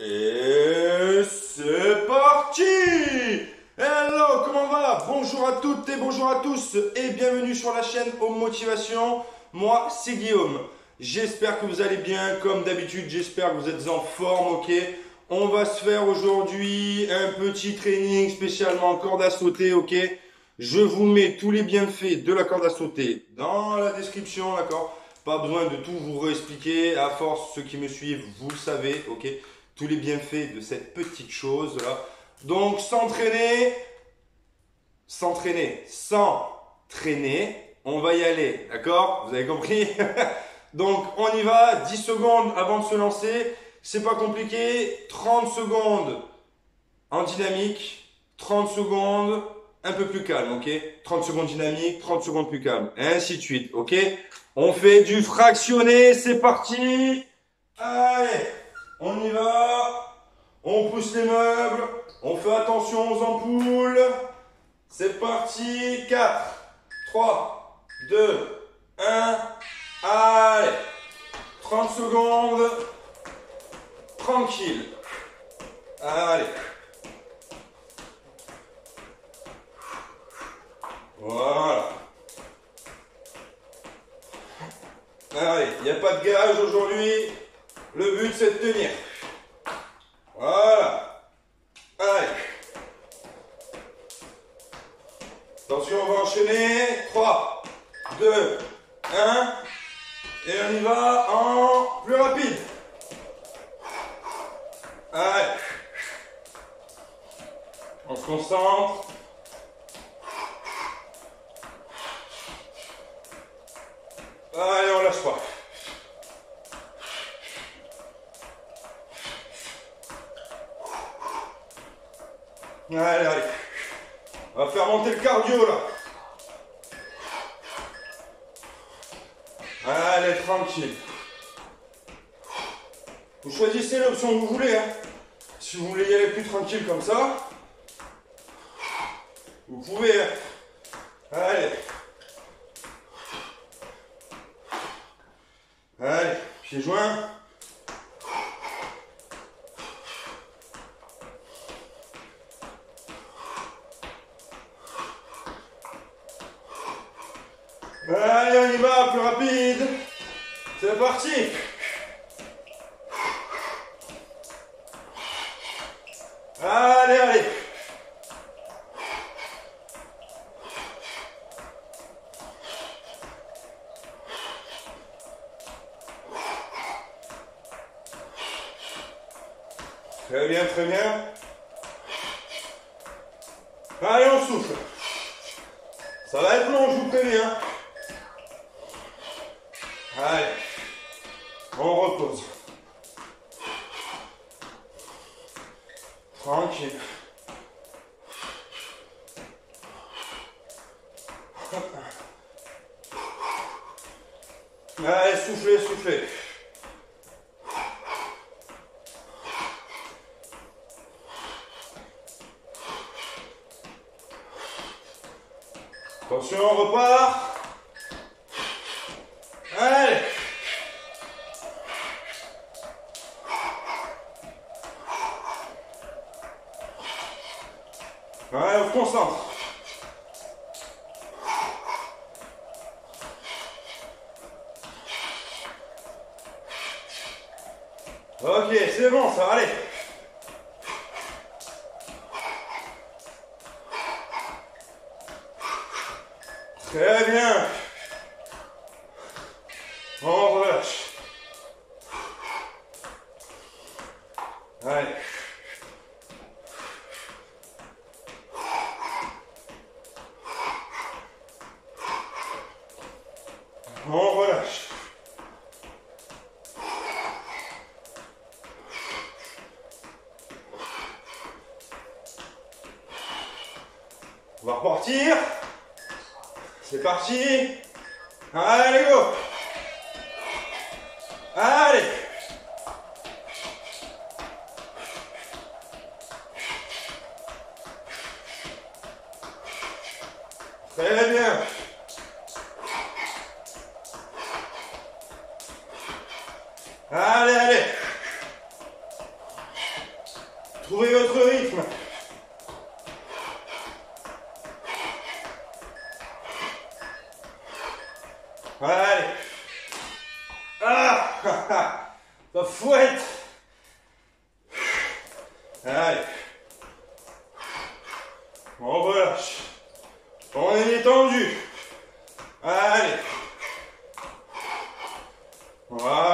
Et c'est parti! Hello, comment va? Bonjour à toutes et bonjour à tous et bienvenue sur la chaîne Home Motivation. Moi, c'est Guillaume. J'espère que vous allez bien. Comme d'habitude, j'espère que vous êtes en forme, ok? On va se faire aujourd'hui un petit training spécialement corde à sauter, ok? Je vous mets tous les bienfaits de la corde à sauter dans la description, d'accord? Pas besoin de tout vous réexpliquer, à force ceux qui me suivent, vous le savez, ok? Tous les bienfaits de cette petite chose là. Donc s'entraîner, s'entraîner, s'entraîner, on va y aller, d'accord? Vous avez compris? Donc on y va, 10 secondes avant de se lancer, c'est pas compliqué, 30 secondes en dynamique, 30 secondes un peu plus calme, ok? 30 secondes dynamique, 30 secondes plus calme, et ainsi de suite, ok? On fait du fractionné, c'est parti! Allez on y va. On pousse les meubles. On fait attention aux ampoules. C'est parti. 4, 3, 2, 1. Allez. 30 secondes. Tranquille. Allez. Voilà. Allez, il n'y a pas de gage aujourd'hui. Le but, c'est de tenir. Voilà. Allez. Attention, on va enchaîner. 3, 2, 1. Et on y va en plus rapide. Allez. On se concentre. Allez, Allez, allez. On va faire monter le cardio là. Allez, tranquille. Vous choisissez l'option que vous voulez. Hein. Si vous voulez y aller plus tranquille comme ça, vous pouvez. Hein. Allez. Allez, pieds joints. Parti. Allez, allez. Très bien, très bien. Allez, on souffle. Ça va être long, je vous préviens. Tranquille. Allez, soufflez, soufflez. Attention, on repart. Ouais, on se concentre. Ok, c'est bon ça, allez. Très bien. On relâche. On va repartir. C'est parti. Allez, go. Allez. Très bien. Allez, allez. Trouvez votre rythme. Allez. Ah, ça fouette. Allez. On relâche. On est détendu. Allez. Voilà.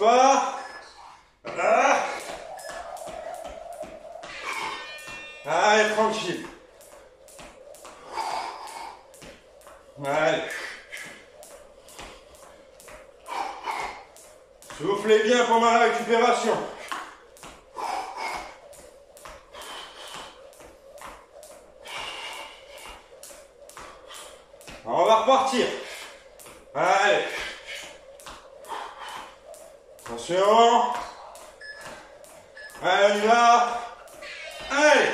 Pas. Ah. Allez, tranquille. Allez. Soufflez bien pendant la récupération. On va repartir. Allez. Attention. Allez, on y va. Allez.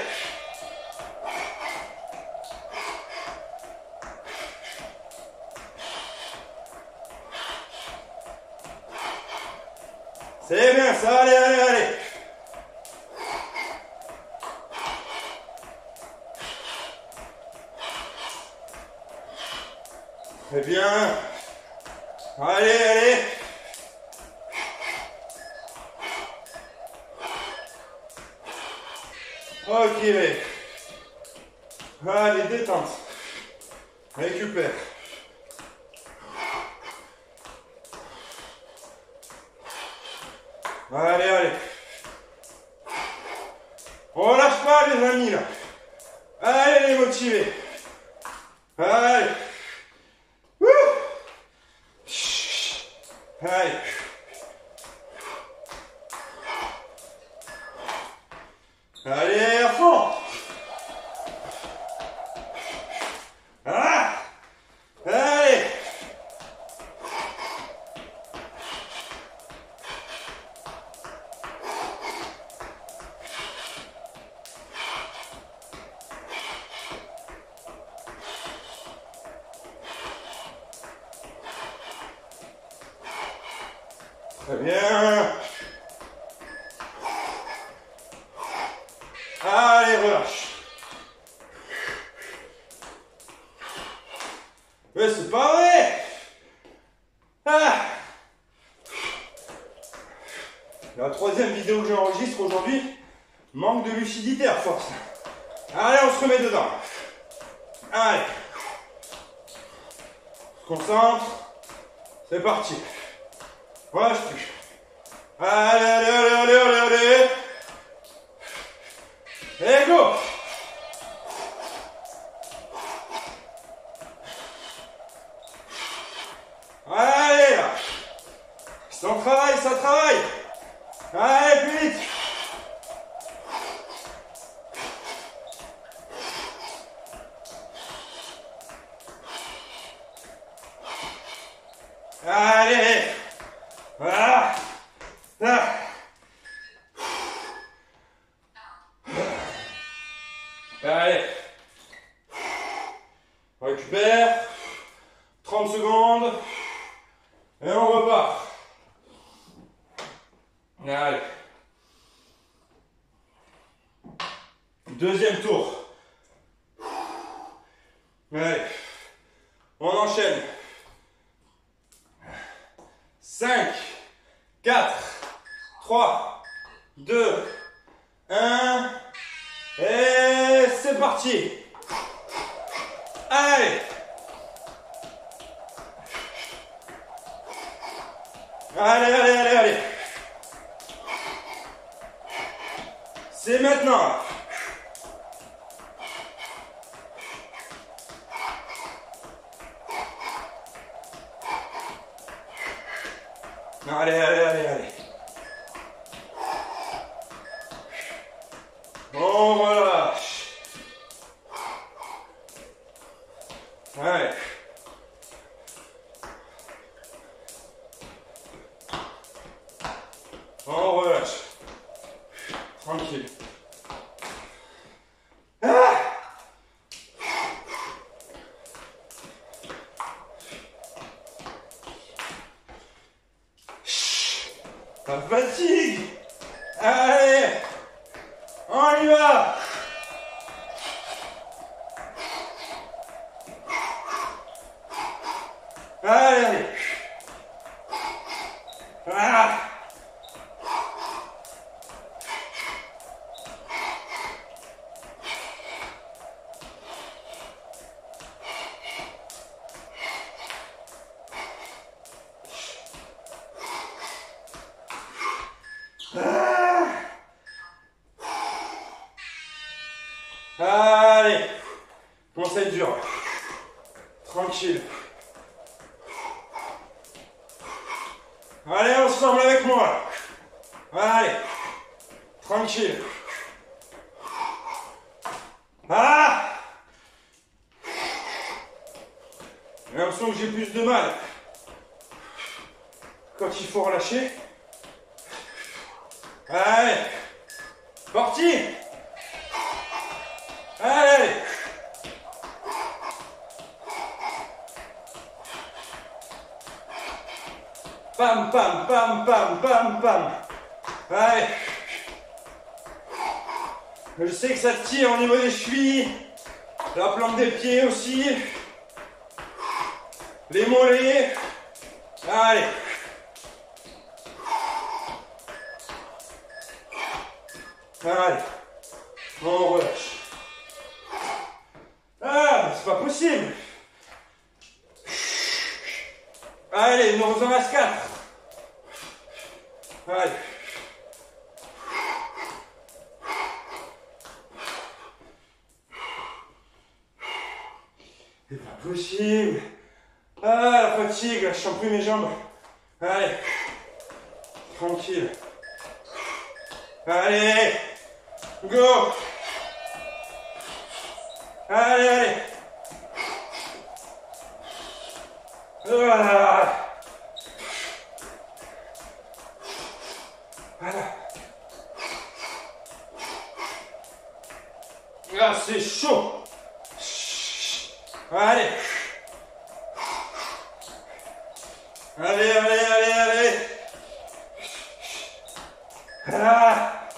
C'est bien ça, allez, allez, allez. Très bien. Allez, allez. Ok. Allez, détente. Récupère. Allez, allez. On lâche pas les amis là. Allez les motiver. Allez. Wouh. Allez. Allez, à fond. Aujourd'hui manque de lucidité à force. Allez, on se remet dedans. Allez. Se concentre. C'est parti. Relâche plus. Allez, allez, allez, allez, allez, allez. Et go Allez. On récupère. 30 secondes. Et on repart. Allez. Deuxième tour. Allez. On enchaîne. 5, 4, 3, 2, 1. Et c'est parti. Allez. Allez, allez, allez, allez. C'est maintenant. Allez, allez. Ah Allez. Tranquille. Ah J'ai l'impression que j'ai plus de mal. Quand il faut relâcher. Allez. Parti Allez Pam, pam, pam, pam, pam, pam. Allez. Je sais que ça tire au niveau des chevilles, la plante des pieds aussi, les mollets. Allez. Allez. On relâche. Ah, c'est pas possible. Allez, nous en reste 4. Allez. C'est pas possible. Ah, la fatigue, là, je sens plus mes jambes. Allez. Tranquille. Allez. Go. Allez, allez. Voilà. Allez. Allez, allez, allez, allez. Ah.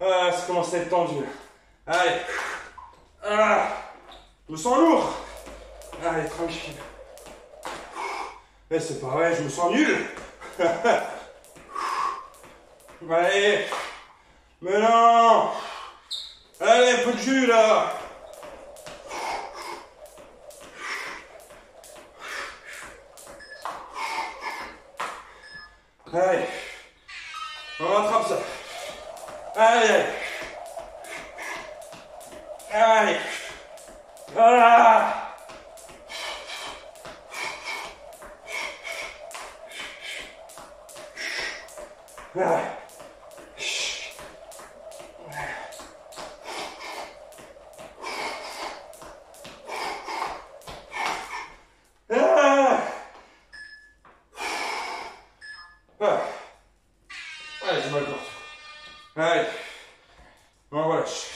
Ah, ça commence à être tendu. Allez. Ah. Je me sens lourd. Allez, tranquille. Mais c'est pas vrai, je me sens nul. Allez. Mais non. Allez, un peu de là. Allez. On rattrape ça. Allez, allez. Ah. Ah. Allez, j'ai mal partout. Allez. On relâche.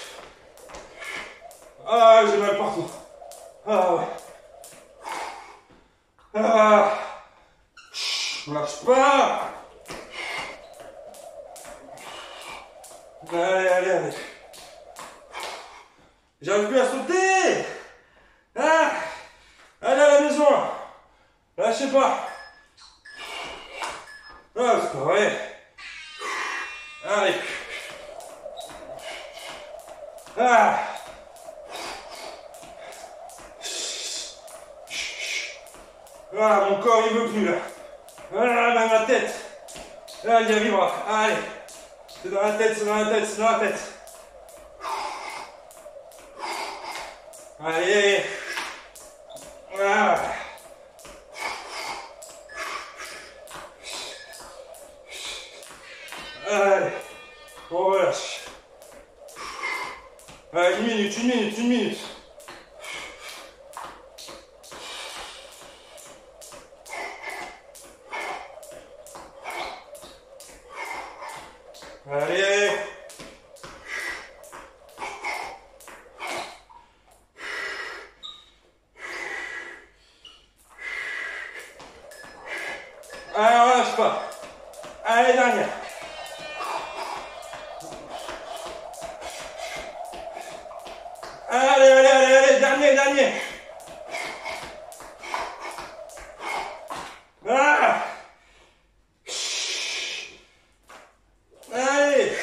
Ah, j'ai mal partout. Ah ouais. Ah. Chut, on lâche pas. Allez, allez, allez. J'arrive plus à sauter. Ah. Allez à la maison. là. Lâchez pas. Ah, c'est pas vrai. Allez. Ah. Ah, mon corps il veut plus là. Ah, même la tête. Ah, il y arrivera. Allez. C'est dans la tête, c'est dans la tête, c'est dans la tête. Allez. 에이, 오버라시. 아, 2 minutes, 1 minute, 1 minute. Allez, allez, dernier, dernier. Ah. Allez.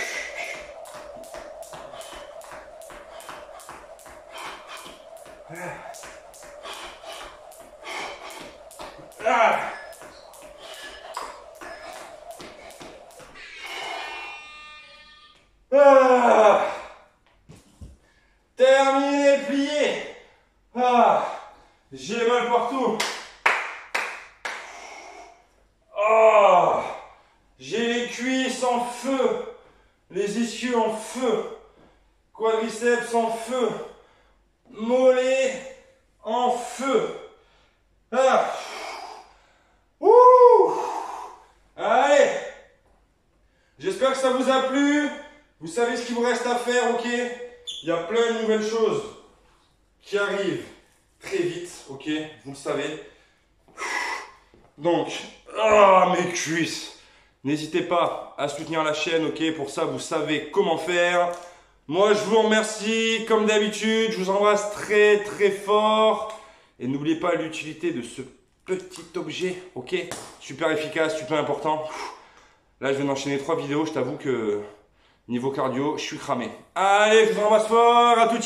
Ah. Ah. Terminé, plié. Ah. J'ai mal partout. Oh. J'ai les cuisses en feu. Les ischios en feu. Quadriceps en feu. Mollets en feu. Ah. Ouh. Allez. J'espère que ça vous a plu. Vous savez ce qu'il vous reste à faire, ok? Il y a plein de nouvelles choses qui arrivent très vite, ok Vous le savez. Donc, ah, mes cuisses. N'hésitez pas à soutenir la chaîne, ok Pour ça, vous savez comment faire. Moi, je vous remercie, comme d'habitude. Je vous embrasse très, très fort. Et n'oubliez pas l'utilité de ce petit objet, ok Super efficace, super important. Là, je viens d'enchaîner trois vidéos. Je t'avoue que niveau cardio, je suis cramé. Allez, je vous embrasse fort. À tout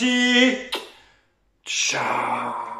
唰。